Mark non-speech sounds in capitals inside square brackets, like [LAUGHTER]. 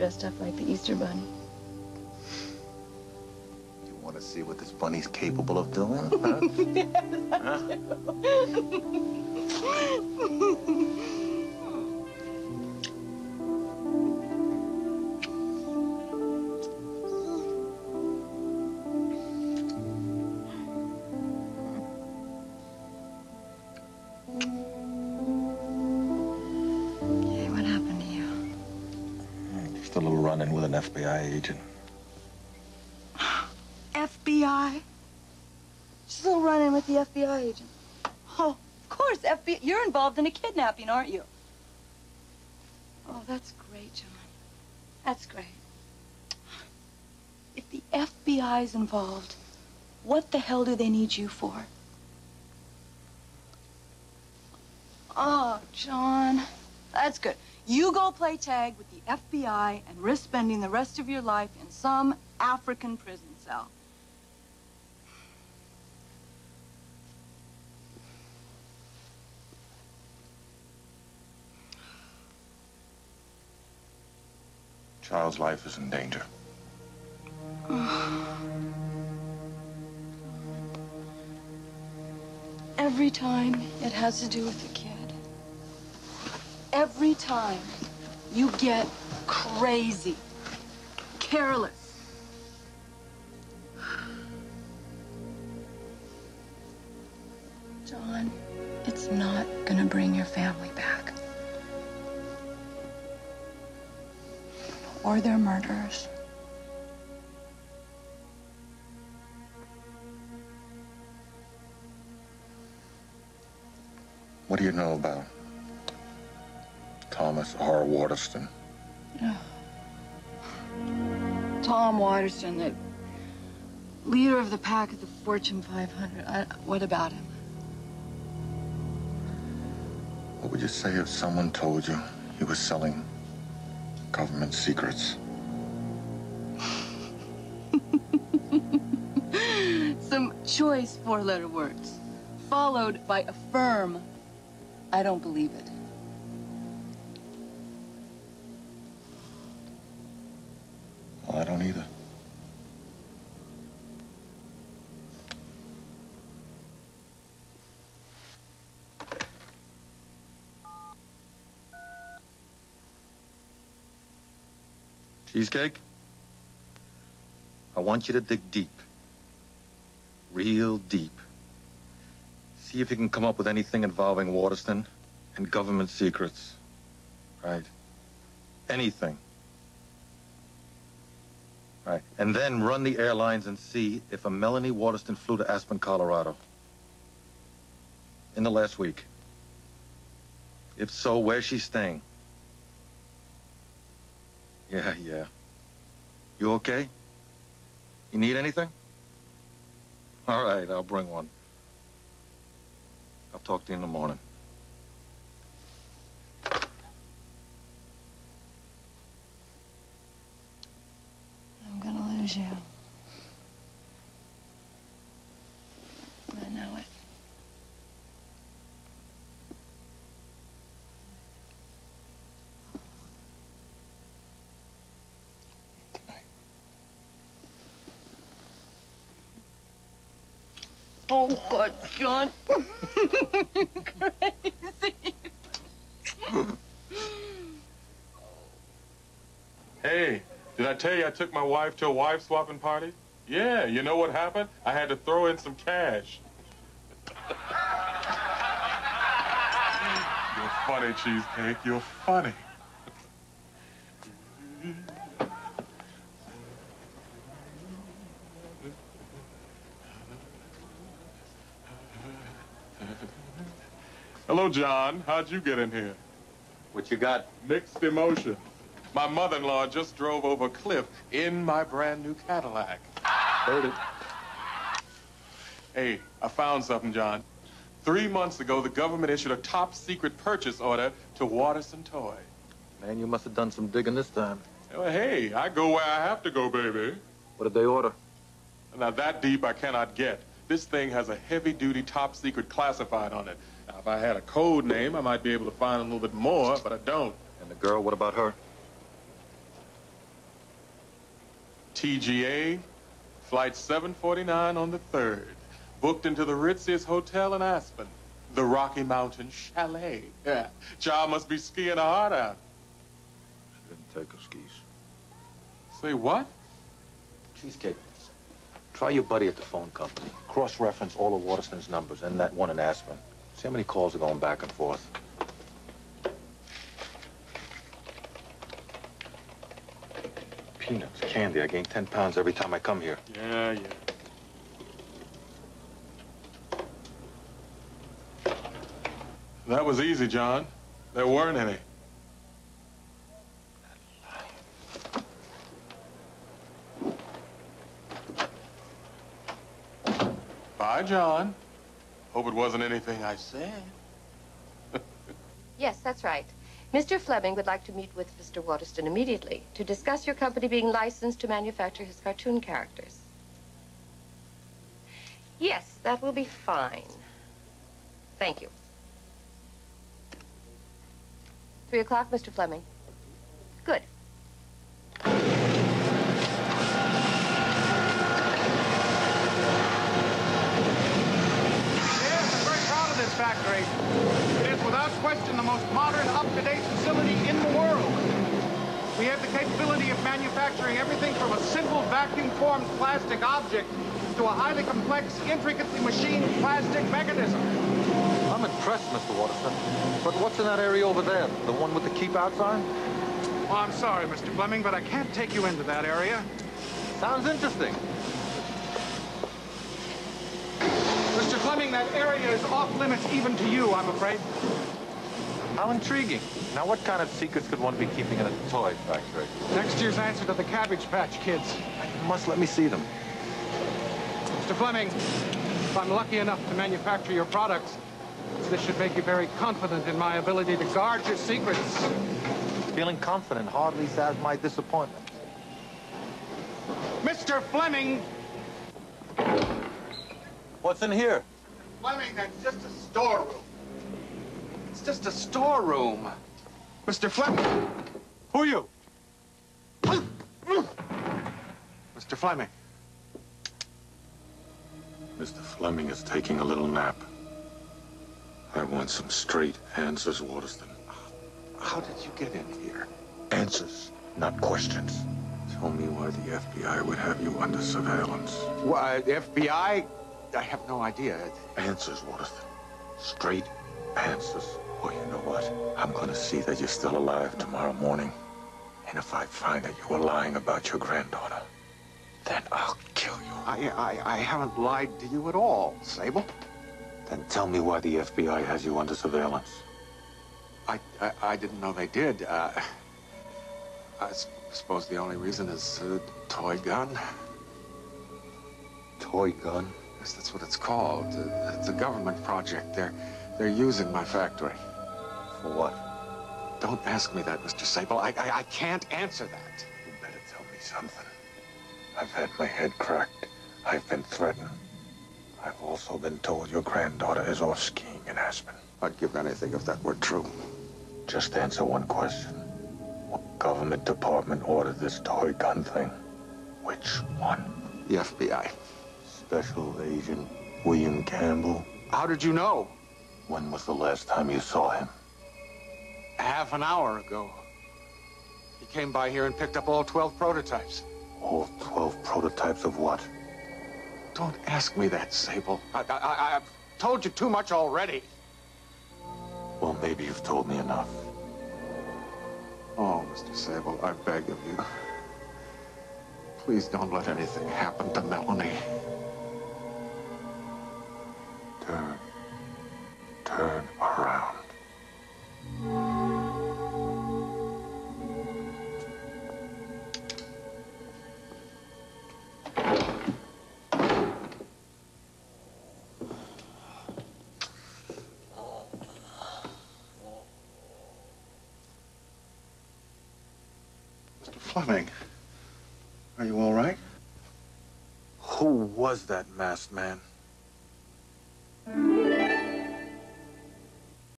dressed up like the Easter Bunny. You want to see what this bunny's capable of doing? [LAUGHS] Huh? huh? [LAUGHS] an FBI agent. FBI? Still running with the FBI agent. Oh, of course, FBI. You're involved in a kidnapping, aren't you? Oh, that's great, Jon. That's great. If the FBI's involved, what the hell do they need you for? Oh, Jon, that's good. You go play tag with the FBI and risk spending the rest of your life in some African prison cell. Child's life is in danger. [SIGHS] Every time it has to do with the kid every time you get crazy, careless. Jon, it's not gonna bring your family back. Or their murderers. What do you know about Thomas R. Waterston. [SIGHS] Tom Waterston, the leader of the pack of the Fortune 500. I, what about him? What would you say if someone told you he was selling government secrets? [LAUGHS] Some choice four-letter words, followed by a firm, I don't believe it. Cheesecake? I want you to dig deep. Real deep. See if you can come up with anything involving Waterston and government secrets. Right? Anything. Right. And then run the airlines and see if a Melanie Waterston flew to Aspen, Colorado. In the last week. If so, where's she staying? Yeah, yeah. You okay? You need anything? All right, I'll bring one. I'll talk to you in the morning. lose you. I know it. Oh, God, Jon. Crazy. [LAUGHS] hey. Did I tell you I took my wife to a wife swapping party? Yeah, you know what happened? I had to throw in some cash. You're funny, Cheesecake. You're funny. Hello, Jon. How'd you get in here? What you got? Mixed emotions. My mother-in-law just drove over a cliff in my brand new Cadillac. Heard it. Hey, I found something, Jon. Three months ago, the government issued a top secret purchase order to Waterston Toy. Man, you must have done some digging this time. Well, hey, I go where I have to go, baby. What did they order? Now, that deep I cannot get. This thing has a heavy-duty top secret classified on it. Now, if I had a code name, I might be able to find a little bit more, but I don't. And the girl, what about her? TGA, flight 749 on the 3rd. Booked into the ritziest hotel in Aspen, the Rocky Mountain Chalet. Yeah, child must be skiing a heart out. She didn't take her skis. Say what? Cheesecake. Try your buddy at the phone company. Cross-reference all of Waterston's numbers and that one in Aspen. See how many calls are going back and forth. Peanuts, candy. I gain 10 pounds every time I come here. Yeah, yeah. That was easy, Jon. There weren't any. Bye, Jon. Hope it wasn't anything I said. Yes, that's right. Mr. Fleming would like to meet with Mr. Waterston immediately to discuss your company being licensed to manufacture his cartoon characters. Yes, that will be fine. Thank you. Three o'clock, Mr. Fleming. Good. Yes, I'm very proud of It is without question the most modern, up-to-date facility in the world. We have the capability of manufacturing everything from a simple vacuum-formed plastic object to a highly complex, intricately machined plastic mechanism. I'm impressed, Mr. Waterston. But what's in that area over there? The one with the keep out sign? Well, I'm sorry, Mr. Fleming, but I can't take you into that area. Sounds interesting. Fleming, that area is off limits even to you, I'm afraid. How intriguing. Now, what kind of secrets could one be keeping in a toy factory? Next year's answer to the Cabbage Patch Kids. You must let me see them. Mr. Fleming, if I'm lucky enough to manufacture your products, this should make you very confident in my ability to guard your secrets. Feeling confident hardly salves my disappointment. Mr. Fleming! What's in here? Fleming, that's just a storeroom. It's just a storeroom. Mr. Fleming! Who are you? Mr. Fleming. Mr. Fleming is taking a little nap. I want some straight answers, Waterston. How did you get in here? Answers, not questions. Tell me why the FBI would have you under surveillance. Why, FBI? I have no idea. Answers, Waterston. Straight answers. Well, you know what? I'm gonna see that you're still alive tomorrow morning. And if I find that you were lying about your granddaughter, then I'll kill you. I, I, I haven't lied to you at all, Sable. Then tell me why the FBI has you under surveillance. I, I, I didn't know they did. Uh, I suppose the only reason is a toy gun. Toy gun? That's what it's called. It's a government project. They're, they're using my factory. For what? Don't ask me that, Mr. Sable. I, I, I can't answer that. You better tell me something. I've had my head cracked. I've been threatened. I've also been told your granddaughter is off skiing in Aspen. I'd give anything if that were true. Just answer one question. What government department ordered this toy gun thing? Which one? The FBI. Special Agent William Campbell? How did you know? When was the last time you saw him? Half an hour ago. He came by here and picked up all 12 prototypes. All 12 prototypes of what? Don't ask me that, Sable. I, I've told you too much already. Well, maybe you've told me enough. Oh, Mr. Sable, I beg of you. Please don't let anything happen to Melanie. Fleming, are you all right? Who was that masked man?